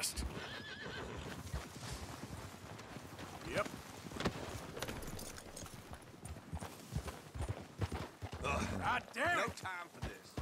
fast. Yep. Ugh. God damn it. No time for this.